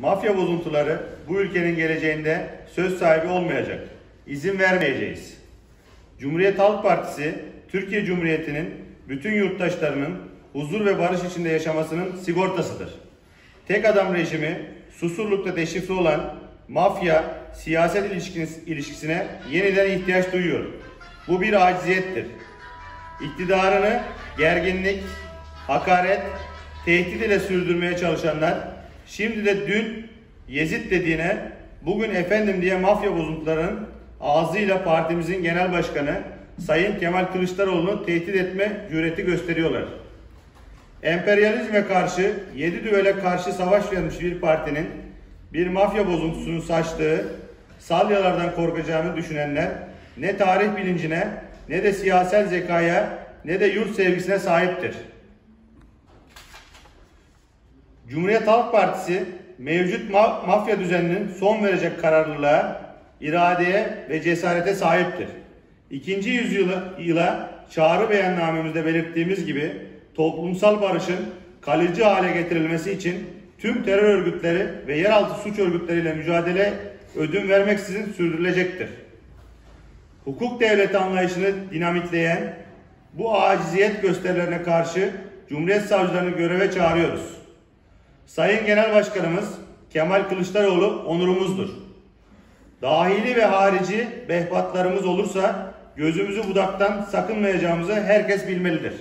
Mafya bozuntuları bu ülkenin geleceğinde söz sahibi olmayacak. İzin vermeyeceğiz. Cumhuriyet Halk Partisi, Türkiye Cumhuriyeti'nin bütün yurttaşlarının huzur ve barış içinde yaşamasının sigortasıdır. Tek adam rejimi, susurlukta deşifre olan mafya, siyaset ilişkisine yeniden ihtiyaç duyuyor. Bu bir aciziyettir. İktidarını gerginlik, hakaret, tehdit ile sürdürmeye çalışanlar şimdi de dün Yezid dediğine bugün efendim diye mafya bozuntularının ağzıyla partimizin genel başkanı Sayın Kemal Kılıçdaroğlu'nu tehdit etme cüreti gösteriyorlar. Emperyalizme karşı, yedi düvele karşı savaş vermiş bir partinin bir mafya bozuntusunu saçtığı salyalardan korkacağını düşünenler ne tarih bilincine ne de siyasal zekaya ne de yurt sevgisine sahiptir. Cumhuriyet Halk Partisi mevcut ma- mafya düzeninin son verecek kararlılığa, iradeye ve cesarete sahiptir. İkinci yüzyıla yıla çağrı beyannamemizde belirttiğimiz gibi toplumsal barışın kalıcı hale getirilmesi için tüm terör örgütleri ve yeraltı suç örgütleriyle mücadele ödün vermeksizin sürdürülecektir. Hukuk devleti anlayışını dinamitleyen bu aciziyet gösterilerine karşı Cumhuriyet savcılarını göreve çağırıyoruz. Sayın Genel Başkanımız Kemal Kılıçdaroğlu onurumuzdur. Dahili ve harici behbatlarımız olursa gözümüzü budaktan sakınmayacağımızı herkes bilmelidir.